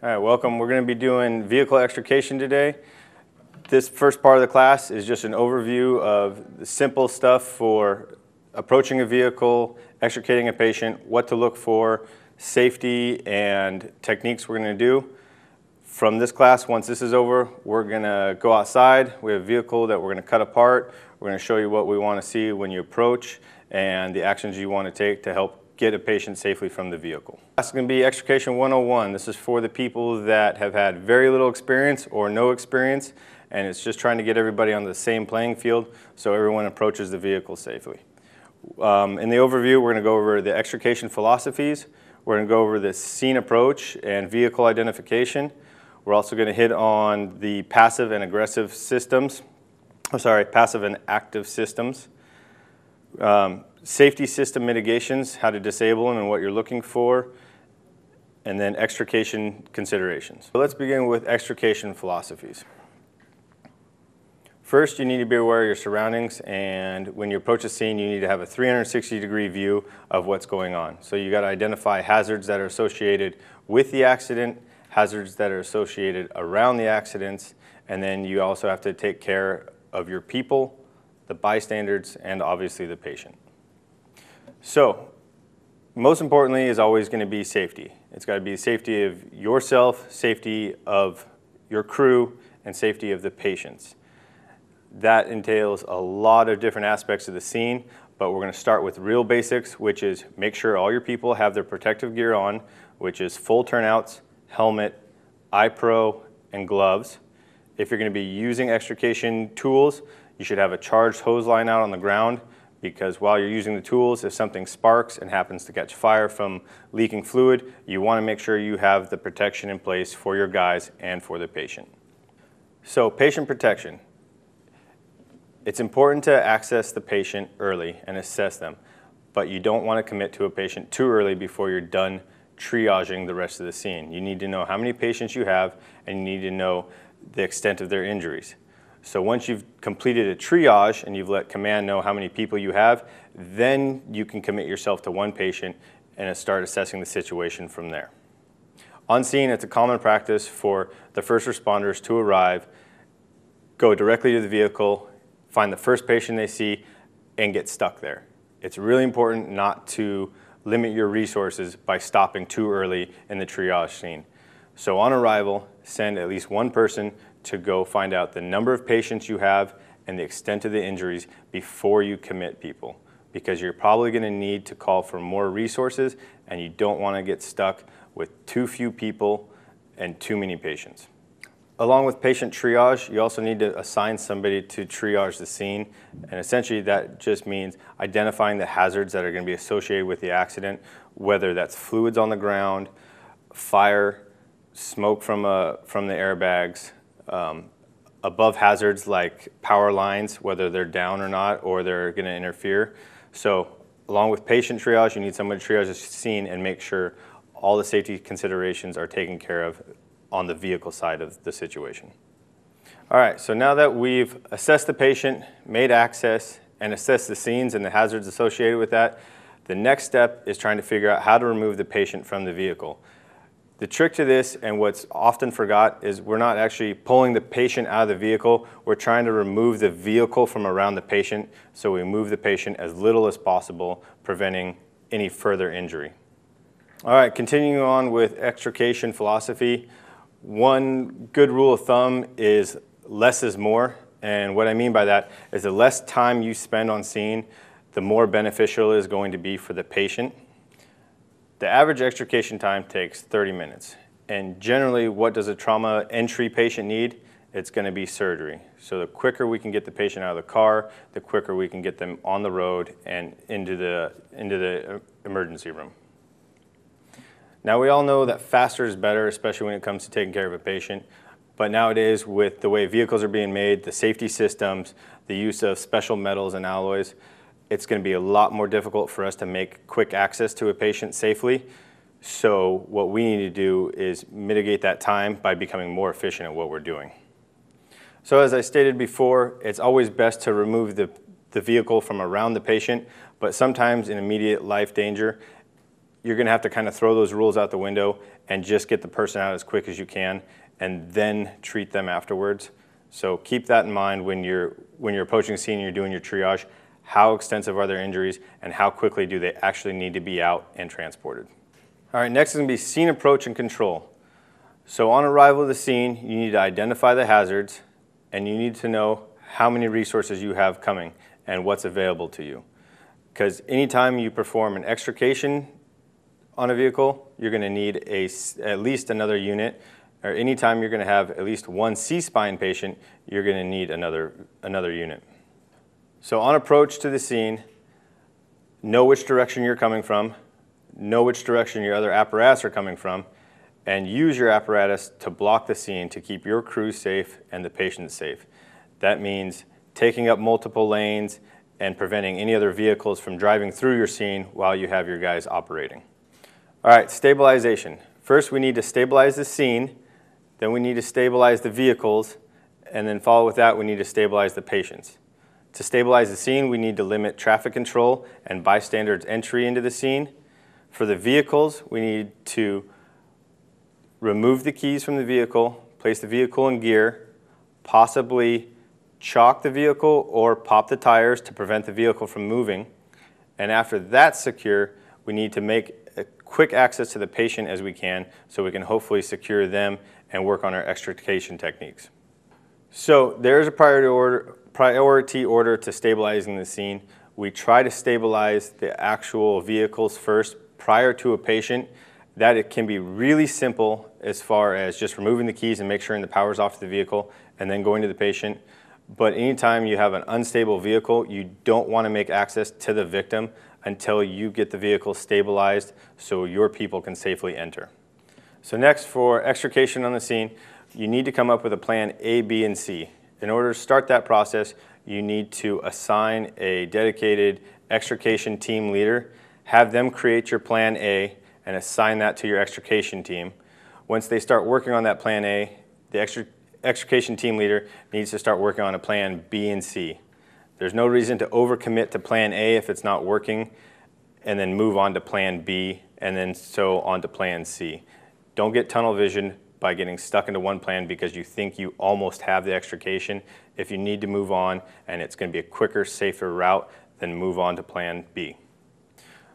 All right, welcome. We're going to be doing vehicle extrication today. This first part of the class is just an overview of the simple stuff for approaching a vehicle, extricating a patient, what to look for, safety, and techniques we're going to do. From this class, once this is over, we're going to go outside. We have a vehicle that we're going to cut apart. We're going to show you what we want to see when you approach and the actions you want to take to help get a patient safely from the vehicle. That's going to be Extrication 101. This is for the people that have had very little experience or no experience, and it's just trying to get everybody on the same playing field so everyone approaches the vehicle safely. Um, in the overview, we're going to go over the extrication philosophies. We're going to go over the scene approach and vehicle identification. We're also going to hit on the passive and aggressive systems. Oh, sorry, passive and active systems. Um, safety system mitigations, how to disable them and what you're looking for, and then extrication considerations. So let's begin with extrication philosophies. First, you need to be aware of your surroundings, and when you approach a scene, you need to have a 360 degree view of what's going on. So you got to identify hazards that are associated with the accident, hazards that are associated around the accidents, and then you also have to take care of your people, the bystanders, and obviously the patient. So most importantly is always going to be safety. It's got to be safety of yourself, safety of your crew, and safety of the patients. That entails a lot of different aspects of the scene, but we're going to start with real basics, which is make sure all your people have their protective gear on, which is full turnouts, helmet, eye pro, and gloves. If you're going to be using extrication tools, you should have a charged hose line out on the ground because while you're using the tools, if something sparks and happens to catch fire from leaking fluid, you want to make sure you have the protection in place for your guys and for the patient. So patient protection. It's important to access the patient early and assess them, but you don't want to commit to a patient too early before you're done triaging the rest of the scene. You need to know how many patients you have and you need to know the extent of their injuries. So once you've completed a triage and you've let command know how many people you have, then you can commit yourself to one patient and start assessing the situation from there. On scene, it's a common practice for the first responders to arrive, go directly to the vehicle, find the first patient they see, and get stuck there. It's really important not to limit your resources by stopping too early in the triage scene. So on arrival, send at least one person to go find out the number of patients you have and the extent of the injuries before you commit people because you're probably going to need to call for more resources and you don't want to get stuck with too few people and too many patients. Along with patient triage, you also need to assign somebody to triage the scene. And essentially that just means identifying the hazards that are going to be associated with the accident, whether that's fluids on the ground, fire, smoke from, a, uh, from the airbags, um, above hazards like power lines, whether they're down or not, or they're going to interfere. So along with patient triage, you need someone to triage the scene and make sure all the safety considerations are taken care of on the vehicle side of the situation. All right, so now that we've assessed the patient, made access, and assessed the scenes and the hazards associated with that, the next step is trying to figure out how to remove the patient from the vehicle. The trick to this and what's often forgot is we're not actually pulling the patient out of the vehicle. We're trying to remove the vehicle from around the patient so we move the patient as little as possible, preventing any further injury. All right, continuing on with extrication philosophy. One good rule of thumb is less is more. And what I mean by that is the less time you spend on scene, the more beneficial it is going to be for the patient. The average extrication time takes 30 minutes. And generally, what does a trauma entry patient need? It's going to be surgery. So the quicker we can get the patient out of the car, the quicker we can get them on the road and into the, into the uh, emergency room. Now we all know that faster is better, especially when it comes to taking care of a patient. But nowadays, with the way vehicles are being made, the safety systems, the use of special metals and alloys, it's going to be a lot more difficult for us to make quick access to a patient safely. So what we need to do is mitigate that time by becoming more efficient at what we're doing. So as I stated before, it's always best to remove the, the vehicle from around the patient, but sometimes in immediate life danger, you're going to have to kind of throw those rules out the window and just get the person out as quick as you can and then treat them afterwards. So keep that in mind when you're, when you're approaching a scene and you're doing your triage. How extensive are their injuries and how quickly do they actually need to be out and transported? All right, next is going to be scene approach and control. So on arrival of the scene, you need to identify the hazards and you need to know how many resources you have coming and what's available to you. Because anytime you perform an extrication on a vehicle, you're going to need a, at least another unit. Or anytime you're going to have at least one C-spine patient, you're going to need another, another unit. So on approach to the scene, know which direction you're coming from, know which direction your other apparatus are coming from, and use your apparatus to block the scene to keep your crew safe and the patient safe. That means taking up multiple lanes and preventing any other vehicles from driving through your scene while you have your guys operating. All right, stabilization. First, we need to stabilize the scene, then we need to stabilize the vehicles, and then follow with that, we need to stabilize the patients. To stabilize the scene, we need to limit traffic control and bystanders' entry into the scene. For the vehicles, we need to remove the keys from the vehicle, place the vehicle in gear, possibly chalk the vehicle or pop the tires to prevent the vehicle from moving. And after that's secure, we need to make a quick access to the patient as we can so we can hopefully secure them and work on our extrication techniques. So there's a priority order, priority order to stabilizing the scene. We try to stabilize the actual vehicles first prior to a patient. That it can be really simple as far as just removing the keys and make sure the power's off the vehicle and then going to the patient. But anytime you have an unstable vehicle, you don't want to make access to the victim until you get the vehicle stabilized so your people can safely enter. So next, for extrication on the scene, you need to come up with a plan A, B, and C. In order to start that process, you need to assign a dedicated extrication team leader, have them create your plan A, and assign that to your extrication team. Once they start working on that plan A, the extrication team leader needs to start working on a plan B and C. There's no reason to overcommit to plan A if it's not working and then move on to plan B and then so on to plan C. Don't get tunnel vision by getting stuck into one plan because you think you almost have the extrication. If you need to move on and it's going to be a quicker, safer route, then move on to plan B.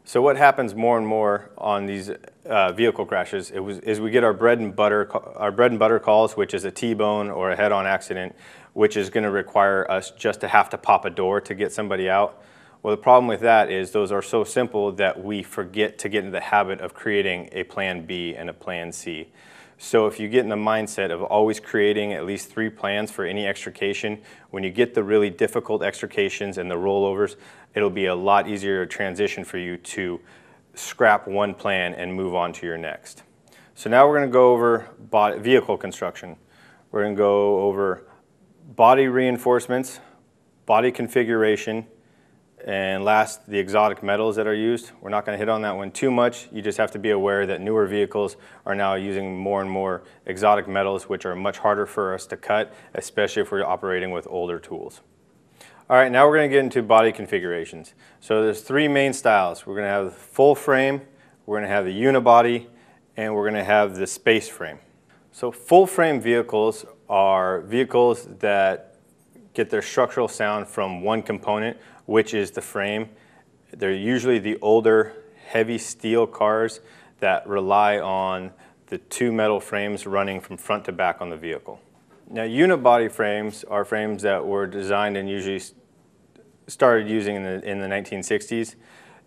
So what happens more and more on these uh, vehicle crashes was, is we get our bread and butter our bread and butter calls, which is a T-bone or a head-on accident, which is going to require us just to have to pop a door to get somebody out. Well, the problem with that is those are so simple that we forget to get into the habit of creating a plan B and a plan C. So if you get in the mindset of always creating at least three plans for any extrication, when you get the really difficult extrications and the rollovers, it'll be a lot easier transition for you to scrap one plan and move on to your next. So now we're going to go over vehicle construction. We're going to go over body reinforcements, body configuration, and last, the exotic metals that are used. We're not going to hit on that one too much. You just have to be aware that newer vehicles are now using more and more exotic metals, which are much harder for us to cut, especially if we're operating with older tools. All right, now we're going to get into body configurations. So there's three main styles. We're going to have the full frame, we're going to have the unibody, and we're going to have the space frame. So full frame vehicles are vehicles that get their structural sound from one component, which is the frame. They're usually the older, heavy steel cars that rely on the two metal frames running from front to back on the vehicle. Now, unibody frames are frames that were designed and usually started using in the, in the 1960s.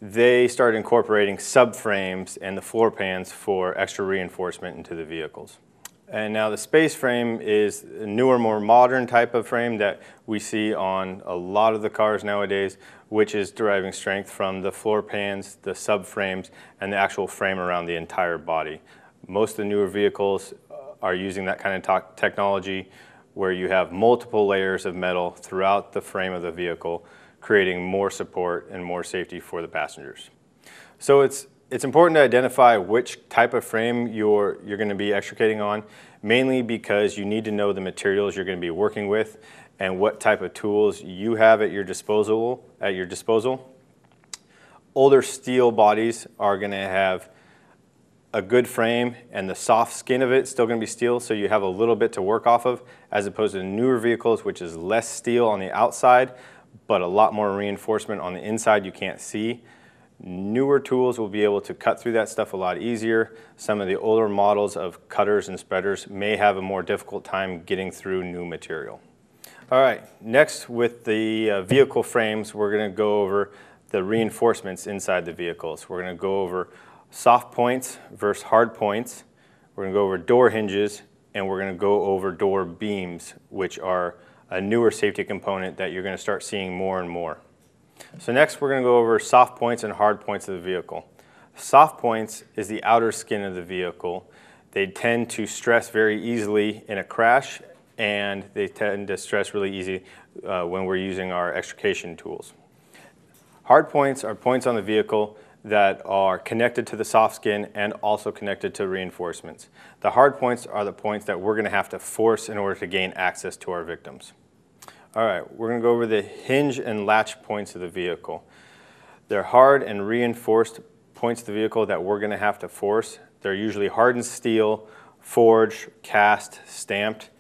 They started incorporating subframes and the floor pans for extra reinforcement into the vehicles. And now the space frame is a newer, more modern type of frame that we see on a lot of the cars nowadays, which is deriving strength from the floor pans, the subframes, and the actual frame around the entire body. Most of the newer vehicles uh, are using that kind of technology where you have multiple layers of metal throughout the frame of the vehicle, creating more support and more safety for the passengers. So it's it's important to identify which type of frame you're, you're going to be extricating on, mainly because you need to know the materials you're going to be working with and what type of tools you have at your disposal. At your disposal. Older steel bodies are going to have a good frame and the soft skin of it still going to be steel, so you have a little bit to work off of, as opposed to newer vehicles, which is less steel on the outside, but a lot more reinforcement on the inside you can't see. Newer tools will be able to cut through that stuff a lot easier. Some of the older models of cutters and spreaders may have a more difficult time getting through new material. All right, next with the uh, vehicle frames, we're gonna go over the reinforcements inside the vehicles. We're gonna go over soft points versus hard points. We're gonna go over door hinges, and we're gonna go over door beams, which are a newer safety component that you're gonna start seeing more and more. So next we're gonna go over soft points and hard points of the vehicle. Soft points is the outer skin of the vehicle. They tend to stress very easily in a crash and they tend to stress really easy uh, when we're using our extrication tools. Hard points are points on the vehicle that are connected to the soft skin and also connected to reinforcements. The hard points are the points that we're going to have to force in order to gain access to our victims. All right, we're going to go over the hinge and latch points of the vehicle. They're hard and reinforced points of the vehicle that we're going to have to force. They're usually hardened steel, forged, cast, stamped.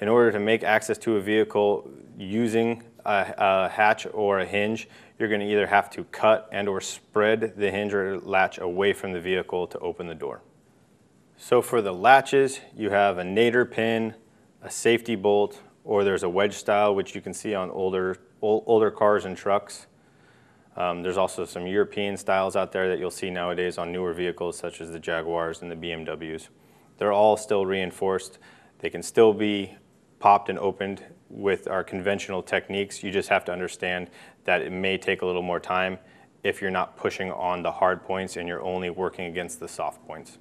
In order to make access to a vehicle using a, a hatch or a hinge, you're going to either have to cut and or spread the hinge or latch away from the vehicle to open the door. So for the latches, you have a nader pin, a safety bolt, or there's a wedge style, which you can see on older, older cars and trucks. Um, there's also some European styles out there that you'll see nowadays on newer vehicles such as the Jaguars and the BMWs. They're all still reinforced. They can still be popped and opened with our conventional techniques. You just have to understand that it may take a little more time if you're not pushing on the hard points and you're only working against the soft points.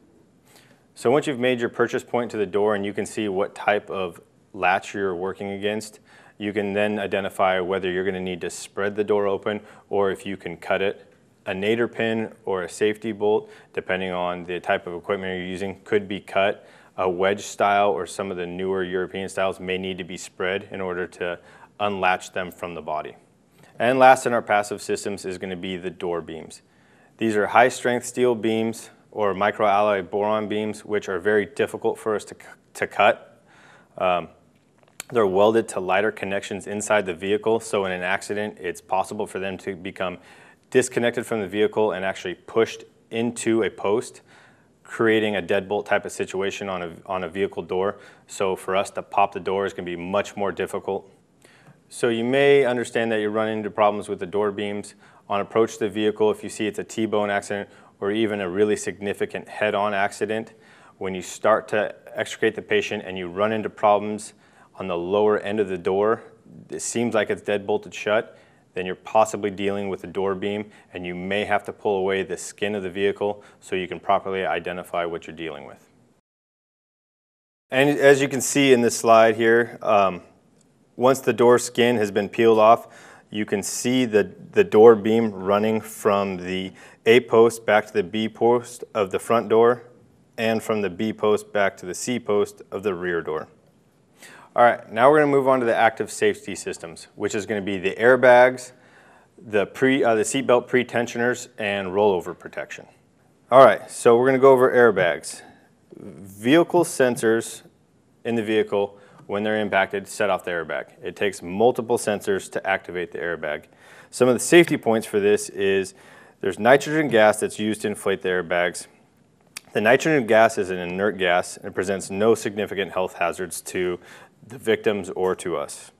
So once you've made your purchase point to the door and you can see what type of latch you're working against, you can then identify whether you're going to need to spread the door open or if you can cut it. A Nader pin or a safety bolt, depending on the type of equipment you're using, could be cut. A wedge style or some of the newer European styles may need to be spread in order to unlatch them from the body. And last in our passive systems is going to be the door beams. These are high strength steel beams or microalloy boron beams, which are very difficult for us to, to cut. Um, they're welded to lighter connections inside the vehicle, so in an accident, it's possible for them to become disconnected from the vehicle and actually pushed into a post, creating a deadbolt type of situation on a, on a vehicle door. So for us to pop the door is going to be much more difficult. So you may understand that you run into problems with the door beams on approach to the vehicle if you see it's a T-bone accident or even a really significant head-on accident. When you start to extricate the patient and you run into problems on the lower end of the door, it seems like it's dead bolted shut, then you're possibly dealing with a door beam and you may have to pull away the skin of the vehicle so you can properly identify what you're dealing with. And as you can see in this slide here, um, once the door skin has been peeled off, you can see the, the door beam running from the A post back to the B post of the front door and from the B post back to the C post of the rear door. All right, now we're going to move on to the active safety systems, which is going to be the airbags, the, pre, uh, the seatbelt pre-tensioners, and rollover protection. All right, so we're going to go over airbags. Vehicle sensors in the vehicle when they're impacted, set off the airbag. It takes multiple sensors to activate the airbag. Some of the safety points for this is there's nitrogen gas that's used to inflate the airbags. The nitrogen gas is an inert gas and presents no significant health hazards to the victims or to us.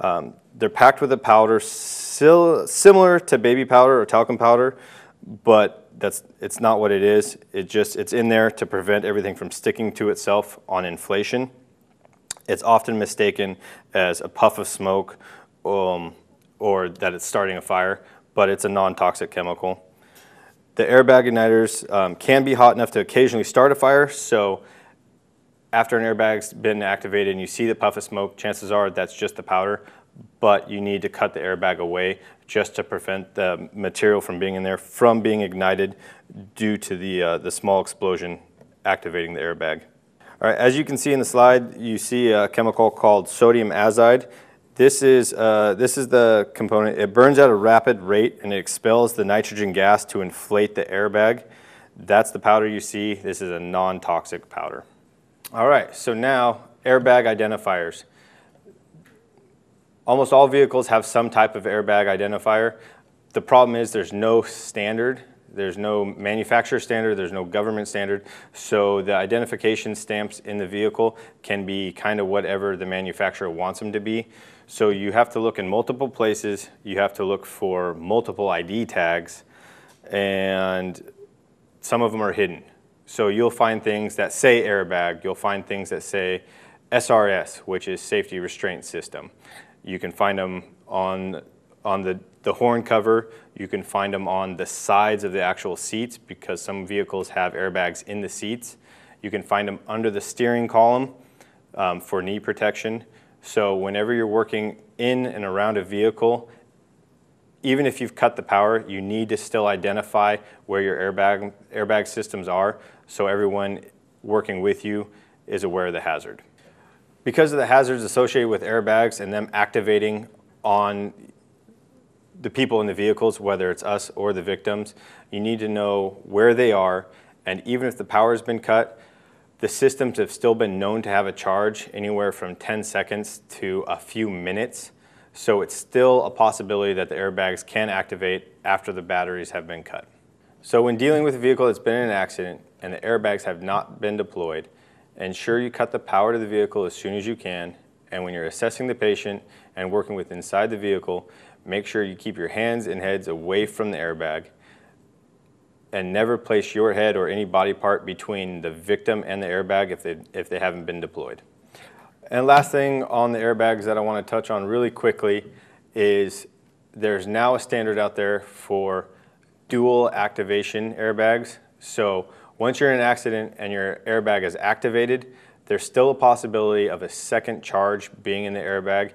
Um, they're packed with a powder similar to baby powder or talcum powder, but that's it's not what it is. It just it's in there to prevent everything from sticking to itself on inflation. It's often mistaken as a puff of smoke um, or that it's starting a fire, but it's a non-toxic chemical. The airbag igniters um, can be hot enough to occasionally start a fire, so after an airbag's been activated and you see the puff of smoke, chances are that's just the powder, but you need to cut the airbag away just to prevent the material from being in there from being ignited due to the, uh, the small explosion activating the airbag. All right, as you can see in the slide, you see a chemical called sodium azide. This is, uh, this is the component. It burns at a rapid rate and it expels the nitrogen gas to inflate the airbag. That's the powder you see. This is a non-toxic powder. All right, so now airbag identifiers. Almost all vehicles have some type of airbag identifier. The problem is there's no standard. There's no manufacturer standard, there's no government standard, so the identification stamps in the vehicle can be kind of whatever the manufacturer wants them to be. So you have to look in multiple places, you have to look for multiple ID tags, and some of them are hidden. So you'll find things that say airbag, you'll find things that say SRS, which is safety restraint system. You can find them on, on the, the horn cover, you can find them on the sides of the actual seats because some vehicles have airbags in the seats. You can find them under the steering column um, for knee protection. So whenever you're working in and around a vehicle, even if you've cut the power, you need to still identify where your airbag, airbag systems are so everyone working with you is aware of the hazard. Because of the hazards associated with airbags and them activating on the people in the vehicles, whether it's us or the victims, you need to know where they are, and even if the power has been cut, the systems have still been known to have a charge anywhere from 10 seconds to a few minutes. So it's still a possibility that the airbags can activate after the batteries have been cut. So when dealing with a vehicle that's been in an accident and the airbags have not been deployed, ensure you cut the power to the vehicle as soon as you can. And when you're assessing the patient and working with inside the vehicle, make sure you keep your hands and heads away from the airbag and never place your head or any body part between the victim and the airbag if they, if they haven't been deployed. And last thing on the airbags that I want to touch on really quickly is there's now a standard out there for dual activation airbags. So once you're in an accident and your airbag is activated, there's still a possibility of a second charge being in the airbag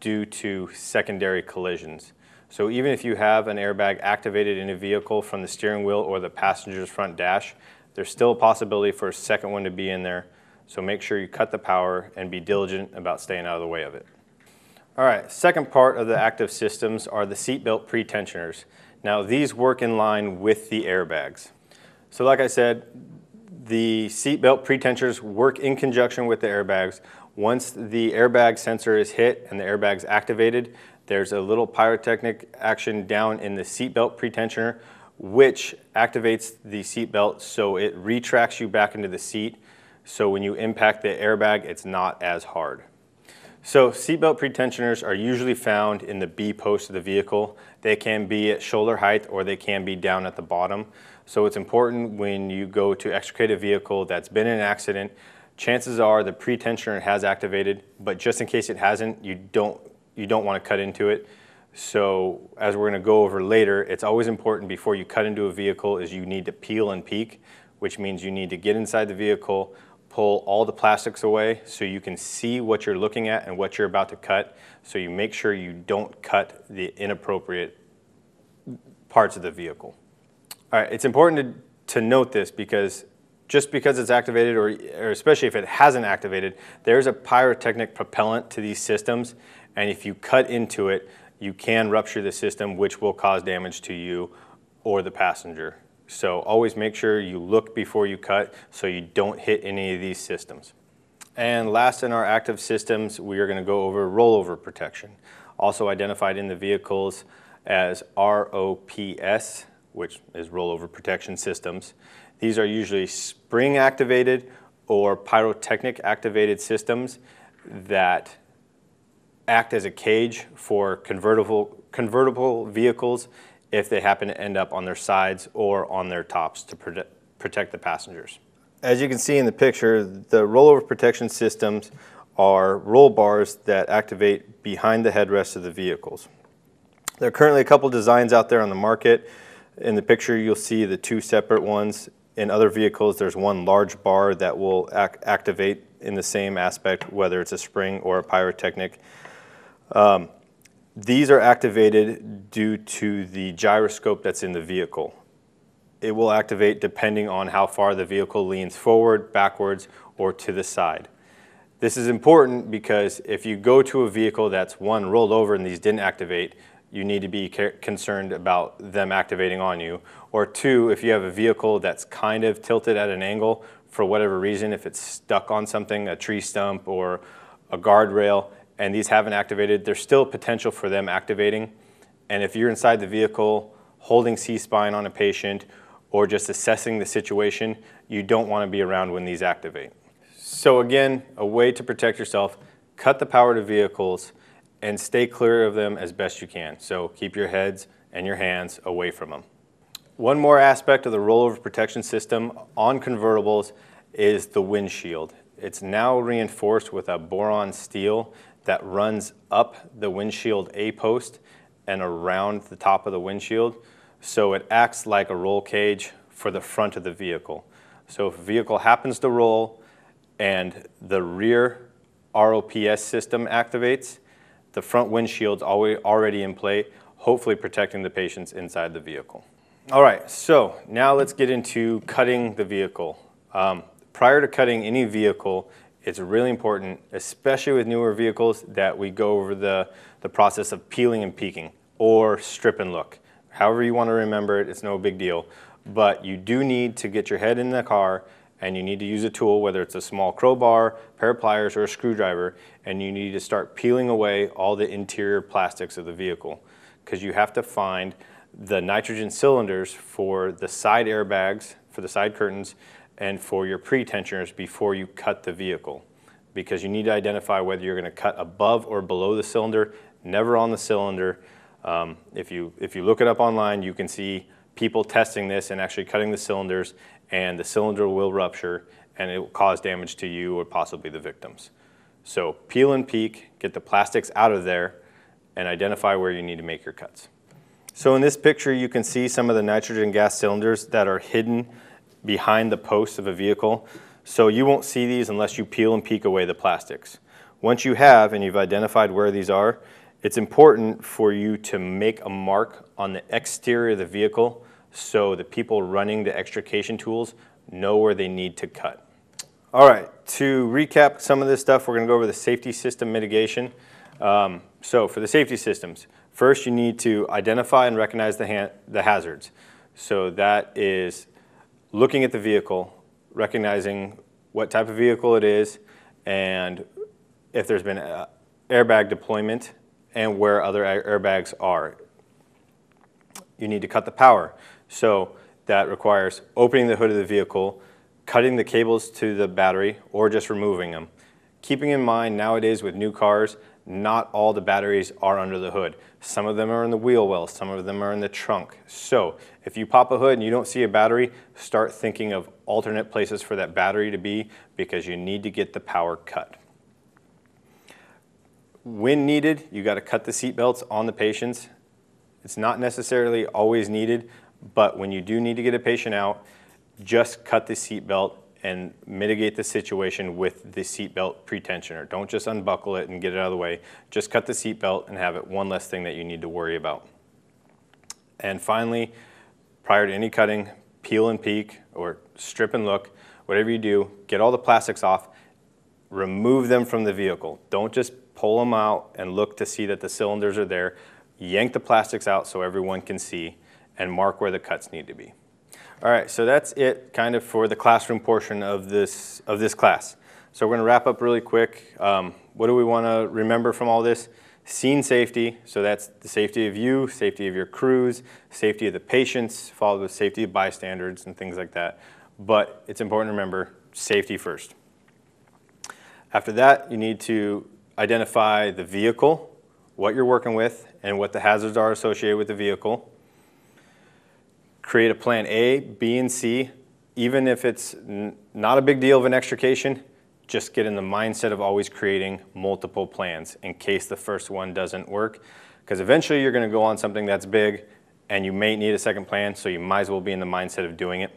due to secondary collisions. So even if you have an airbag activated in a vehicle from the steering wheel or the passenger's front dash, there's still a possibility for a second one to be in there. So make sure you cut the power and be diligent about staying out of the way of it. All right, second part of the active systems are the seatbelt pretensioners. Now these work in line with the airbags. So like I said, the seatbelt pretensioners work in conjunction with the airbags. Once the airbag sensor is hit and the airbag's activated, there's a little pyrotechnic action down in the seatbelt pretensioner, which activates the seatbelt so it retracts you back into the seat. So when you impact the airbag, it's not as hard. So seatbelt pretensioners are usually found in the B post of the vehicle. They can be at shoulder height or they can be down at the bottom. So it's important when you go to extricate a vehicle that's been in an accident, chances are the pretensioner has activated, but just in case it hasn't, you don't you don't want to cut into it. So as we're going to go over later, it's always important before you cut into a vehicle is you need to peel and peek, which means you need to get inside the vehicle, pull all the plastics away so you can see what you're looking at and what you're about to cut. So you make sure you don't cut the inappropriate parts of the vehicle. All right, it's important to, to note this because just because it's activated, or, or especially if it hasn't activated, there's a pyrotechnic propellant to these systems and if you cut into it, you can rupture the system, which will cause damage to you or the passenger. So always make sure you look before you cut so you don't hit any of these systems. And last in our active systems, we are going to go over rollover protection, also identified in the vehicles as ROPS, which is rollover protection systems. These are usually spring activated or pyrotechnic activated systems that act as a cage for convertible, convertible vehicles if they happen to end up on their sides or on their tops to protect the passengers. As you can see in the picture, the rollover protection systems are roll bars that activate behind the headrest of the vehicles. There are currently a couple designs out there on the market. In the picture, you'll see the two separate ones. In other vehicles, there's one large bar that will ac activate in the same aspect, whether it's a spring or a pyrotechnic. Um, these are activated due to the gyroscope that's in the vehicle. It will activate depending on how far the vehicle leans forward, backwards, or to the side. This is important because if you go to a vehicle that's one rolled over and these didn't activate, you need to be concerned about them activating on you. Or two, if you have a vehicle that's kind of tilted at an angle for whatever reason, if it's stuck on something, a tree stump or a guardrail, and these haven't activated, there's still potential for them activating. And if you're inside the vehicle holding C-spine on a patient or just assessing the situation, you don't want to be around when these activate. So again, a way to protect yourself, cut the power to vehicles and stay clear of them as best you can. So keep your heads and your hands away from them. One more aspect of the rollover protection system on convertibles is the windshield. It's now reinforced with a boron steel that runs up the windshield A-post and around the top of the windshield. So it acts like a roll cage for the front of the vehicle. So if a vehicle happens to roll and the rear ROPS system activates, the front windshield's already in play, hopefully protecting the patients inside the vehicle. All right, so now let's get into cutting the vehicle. Um, prior to cutting any vehicle, it's really important, especially with newer vehicles, that we go over the, the process of peeling and peeking or strip and look. However you want to remember it, it's no big deal. But you do need to get your head in the car and you need to use a tool, whether it's a small crowbar, pair of pliers, or a screwdriver, and you need to start peeling away all the interior plastics of the vehicle because you have to find the nitrogen cylinders for the side airbags, for the side curtains, and for your pre-tensioners before you cut the vehicle because you need to identify whether you're going to cut above or below the cylinder, never on the cylinder. Um, if, you, if you look it up online, you can see people testing this and actually cutting the cylinders and the cylinder will rupture and it will cause damage to you or possibly the victims. So peel and peek, get the plastics out of there, and identify where you need to make your cuts. So in this picture, you can see some of the nitrogen gas cylinders that are hidden behind the posts of a vehicle. So you won't see these unless you peel and peek away the plastics. Once you have and you've identified where these are, it's important for you to make a mark on the exterior of the vehicle so the people running the extrication tools know where they need to cut. All right, to recap some of this stuff, we're going to go over the safety system mitigation. Um, so for the safety systems, first you need to identify and recognize the, the hazards. So that is looking at the vehicle, recognizing what type of vehicle it is, and if there's been uh, airbag deployment and where other airbags are. You need to cut the power. So that requires opening the hood of the vehicle, cutting the cables to the battery, or just removing them. Keeping in mind nowadays with new cars, not all the batteries are under the hood. Some of them are in the wheel well, some of them are in the trunk. So if you pop a hood and you don't see a battery, start thinking of alternate places for that battery to be because you need to get the power cut. When needed, you got to cut the seat belts on the patients. It's not necessarily always needed, but when you do need to get a patient out, just cut the seatbelt and mitigate the situation with the seatbelt pretensioner. Don't just unbuckle it and get it out of the way. Just cut the seatbelt and have it one less thing that you need to worry about. And finally, prior to any cutting, peel and peek or strip and look, whatever you do, get all the plastics off, remove them from the vehicle. Don't just pull them out and look to see that the cylinders are there. Yank the plastics out so everyone can see and mark where the cuts need to be. All right, so that's it kind of for the classroom portion of this, of this class. So we're gonna wrap up really quick. Um, what do we wanna remember from all this? Scene safety, so that's the safety of you, safety of your crews, safety of the patients, followed with safety of bystanders and things like that. But it's important to remember safety first. After that, you need to identify the vehicle, what you're working with, and what the hazards are associated with the vehicle create a plan A, B, and C, even if it's not a big deal of an extrication, just get in the mindset of always creating multiple plans in case the first one doesn't work. Because eventually you're going to go on something that's big and you may need a second plan, so you might as well be in the mindset of doing it.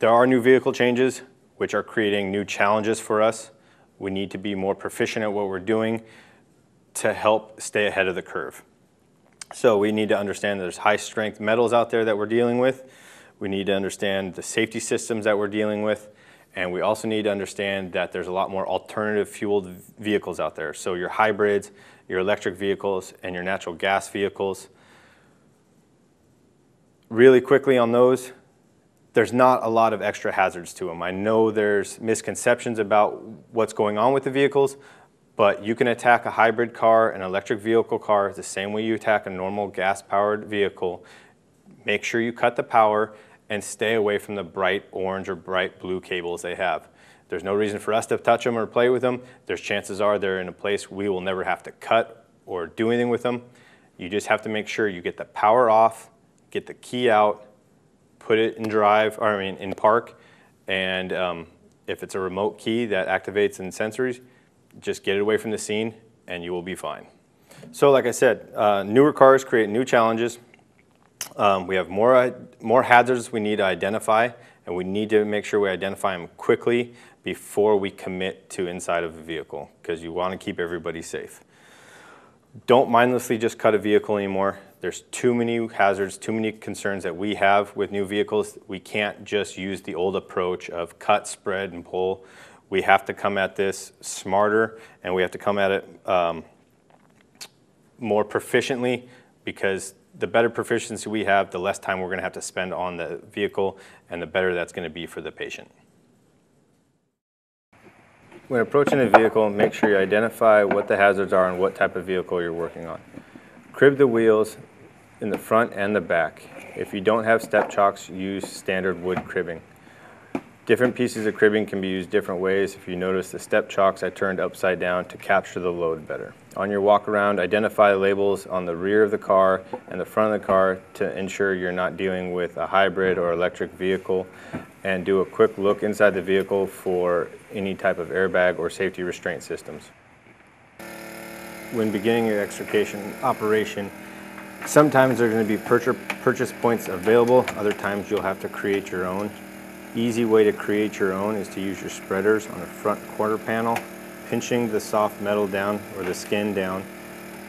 There are new vehicle changes, which are creating new challenges for us. We need to be more proficient at what we're doing to help stay ahead of the curve. So we need to understand there's high strength metals out there that we're dealing with. We need to understand the safety systems that we're dealing with. And we also need to understand that there's a lot more alternative fueled vehicles out there. So your hybrids, your electric vehicles, and your natural gas vehicles. Really quickly on those, there's not a lot of extra hazards to them. I know there's misconceptions about what's going on with the vehicles, but you can attack a hybrid car, an electric vehicle car, the same way you attack a normal gas-powered vehicle. Make sure you cut the power and stay away from the bright orange or bright blue cables they have. There's no reason for us to touch them or play with them. There's chances are they're in a place we will never have to cut or do anything with them. You just have to make sure you get the power off, get the key out, put it in drive, or I mean in park, and um, if it's a remote key that activates in sensors, just get it away from the scene and you will be fine. So like I said, uh, newer cars create new challenges. Um, we have more, more hazards we need to identify and we need to make sure we identify them quickly before we commit to inside of a vehicle because you want to keep everybody safe. Don't mindlessly just cut a vehicle anymore. There's too many hazards, too many concerns that we have with new vehicles. We can't just use the old approach of cut, spread, and pull. We have to come at this smarter and we have to come at it um, more proficiently because the better proficiency we have, the less time we're going to have to spend on the vehicle and the better that's going to be for the patient. When approaching a vehicle, make sure you identify what the hazards are and what type of vehicle you're working on. Crib the wheels in the front and the back. If you don't have step chocks, use standard wood cribbing. Different pieces of cribbing can be used different ways. If you notice the step chocks I turned upside down to capture the load better. On your walk around, identify labels on the rear of the car and the front of the car to ensure you're not dealing with a hybrid or electric vehicle and do a quick look inside the vehicle for any type of airbag or safety restraint systems. When beginning your extrication operation, sometimes there are going to be purchase points available, other times you'll have to create your own. Easy way to create your own is to use your spreaders on the front quarter panel, pinching the soft metal down or the skin down,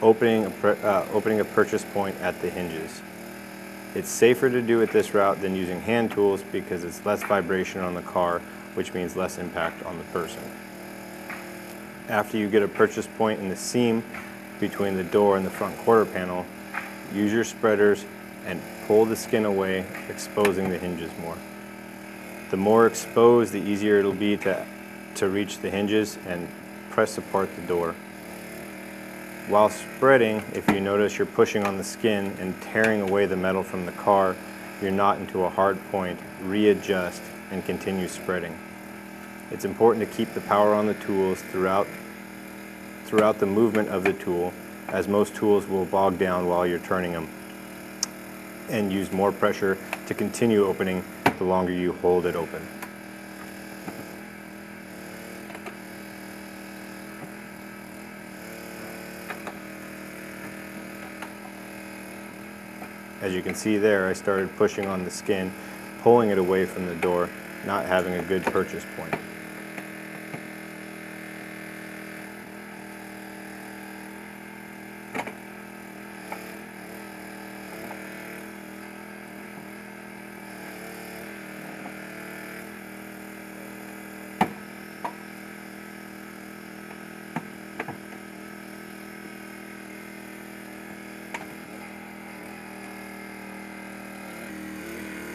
opening a, uh, opening a purchase point at the hinges. It's safer to do it this route than using hand tools because it's less vibration on the car, which means less impact on the person. After you get a purchase point in the seam between the door and the front quarter panel, use your spreaders and pull the skin away, exposing the hinges more. The more exposed, the easier it'll be to, to reach the hinges and press apart the door. While spreading, if you notice you're pushing on the skin and tearing away the metal from the car, you're not into a hard point, readjust and continue spreading. It's important to keep the power on the tools throughout, throughout the movement of the tool, as most tools will bog down while you're turning them, and use more pressure to continue opening the longer you hold it open. As you can see there, I started pushing on the skin, pulling it away from the door, not having a good purchase point.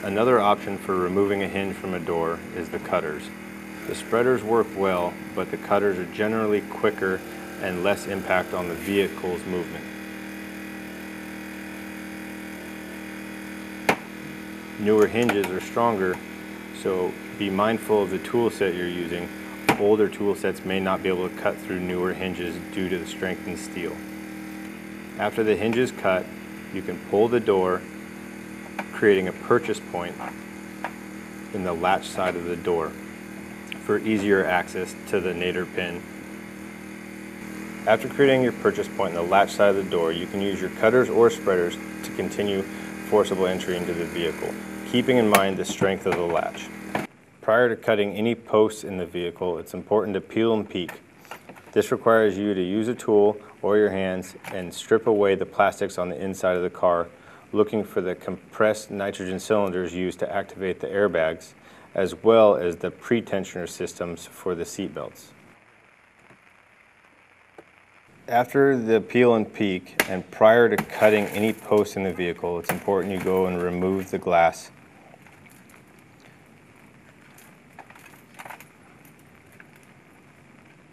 Another option for removing a hinge from a door is the cutters. The spreaders work well, but the cutters are generally quicker and less impact on the vehicle's movement. Newer hinges are stronger, so be mindful of the tool set you're using. Older tool sets may not be able to cut through newer hinges due to the strengthened steel. After the hinge is cut, you can pull the door creating a purchase point in the latch side of the door for easier access to the Nader pin. After creating your purchase point in the latch side of the door, you can use your cutters or spreaders to continue forcible entry into the vehicle, keeping in mind the strength of the latch. Prior to cutting any posts in the vehicle, it's important to peel and peek. This requires you to use a tool or your hands and strip away the plastics on the inside of the car looking for the compressed nitrogen cylinders used to activate the airbags, as well as the pre-tensioner systems for the seat belts. After the peel and peek and prior to cutting any post in the vehicle, it's important you go and remove the glass.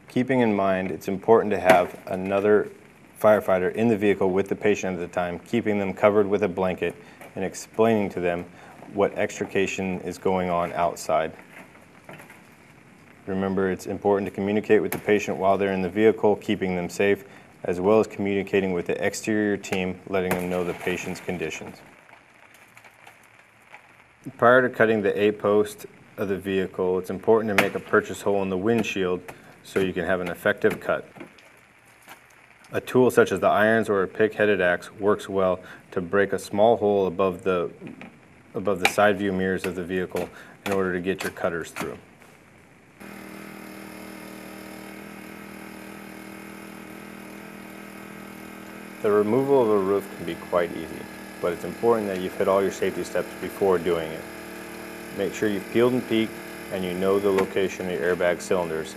Keeping in mind, it's important to have another firefighter in the vehicle with the patient at the time, keeping them covered with a blanket and explaining to them what extrication is going on outside. Remember, it's important to communicate with the patient while they're in the vehicle, keeping them safe, as well as communicating with the exterior team, letting them know the patient's conditions. Prior to cutting the A-post of the vehicle, it's important to make a purchase hole in the windshield so you can have an effective cut. A tool such as the irons or a pick-headed axe works well to break a small hole above the, above the side view mirrors of the vehicle in order to get your cutters through. The removal of a roof can be quite easy, but it's important that you've hit all your safety steps before doing it. Make sure you've peeled and peeked and you know the location of your airbag cylinders.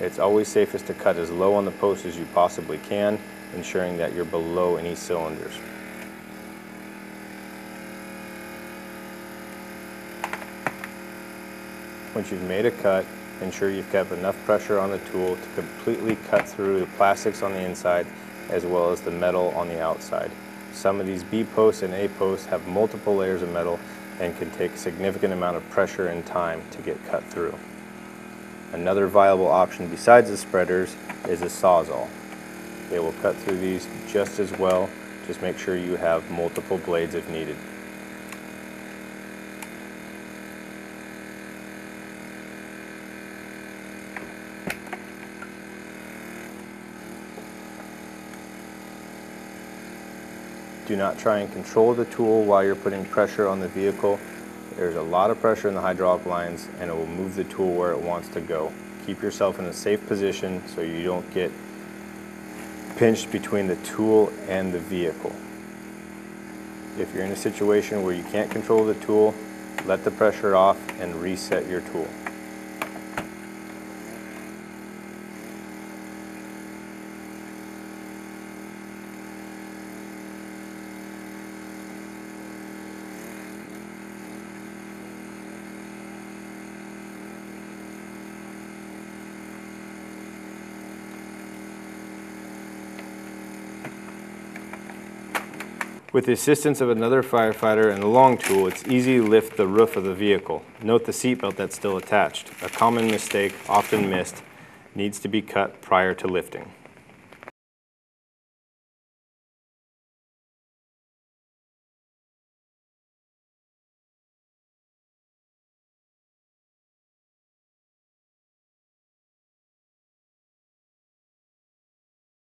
It's always safest to cut as low on the post as you possibly can, ensuring that you're below any cylinders. Once you've made a cut, ensure you've kept enough pressure on the tool to completely cut through the plastics on the inside as well as the metal on the outside. Some of these B posts and A posts have multiple layers of metal and can take a significant amount of pressure and time to get cut through. Another viable option besides the spreaders is a sawzall. They will cut through these just as well, just make sure you have multiple blades if needed. Do not try and control the tool while you're putting pressure on the vehicle. There's a lot of pressure in the hydraulic lines and it will move the tool where it wants to go. Keep yourself in a safe position so you don't get pinched between the tool and the vehicle. If you're in a situation where you can't control the tool, let the pressure off and reset your tool. With the assistance of another firefighter and a long tool, it's easy to lift the roof of the vehicle. Note the seatbelt that's still attached. A common mistake, often missed, needs to be cut prior to lifting.